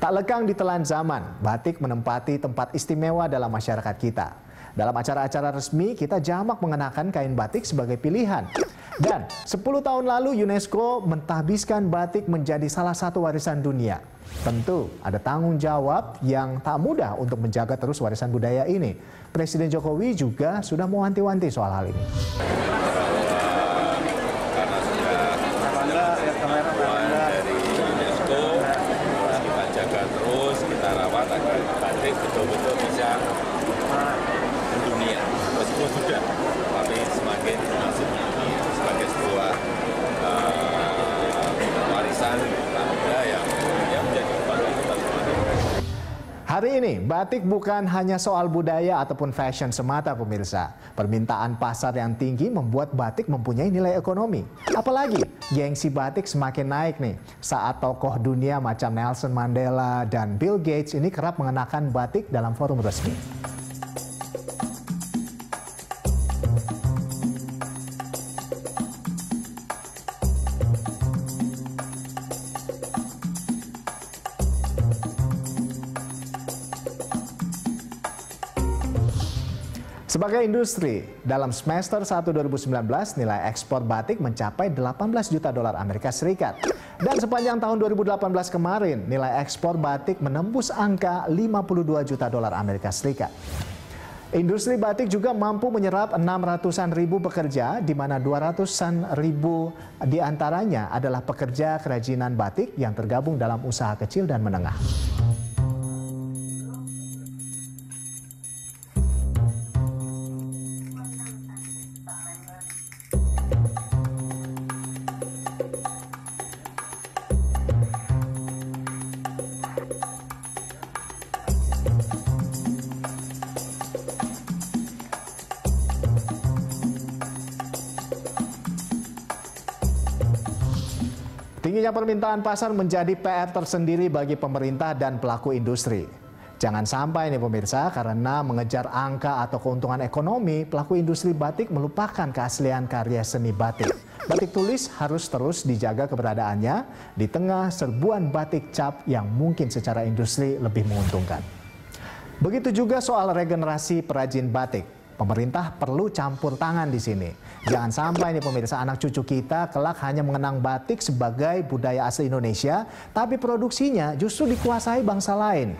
Tak lekang di telan zaman, batik menempati tempat istimewa dalam masyarakat kita. Dalam acara-acara resmi, kita jamak mengenakan kain batik sebagai pilihan. Dan 10 tahun lalu UNESCO mentahbiskan batik menjadi salah satu warisan dunia. Tentu ada tanggung jawab yang tak mudah untuk menjaga terus warisan budaya ini. Presiden Jokowi juga sudah mewanti-wanti soal hal ini. I, I, I think it's over. Hari ini, batik bukan hanya soal budaya ataupun fashion semata pemirsa. Permintaan pasar yang tinggi membuat batik mempunyai nilai ekonomi. Apalagi, gengsi batik semakin naik nih. Saat tokoh dunia macam Nelson Mandela dan Bill Gates ini kerap mengenakan batik dalam forum resmi. Sebagai industri, dalam semester 1 2019 nilai ekspor batik mencapai 18 juta dolar Amerika Serikat. Dan sepanjang tahun 2018 kemarin, nilai ekspor batik menembus angka 52 juta dolar Amerika Serikat. Industri batik juga mampu menyerap 600-an ribu pekerja, di mana 200-an ribu di antaranya adalah pekerja kerajinan batik yang tergabung dalam usaha kecil dan menengah. Tingginya permintaan pasar menjadi PR tersendiri bagi pemerintah dan pelaku industri. Jangan sampai nih pemirsa, karena mengejar angka atau keuntungan ekonomi, pelaku industri batik melupakan keaslian karya seni batik. Batik tulis harus terus dijaga keberadaannya di tengah serbuan batik cap yang mungkin secara industri lebih menguntungkan. Begitu juga soal regenerasi perajin batik. Pemerintah perlu campur tangan di sini. Jangan sampai nih pemirsa anak cucu kita kelak hanya mengenang batik sebagai budaya asli Indonesia, tapi produksinya justru dikuasai bangsa lain.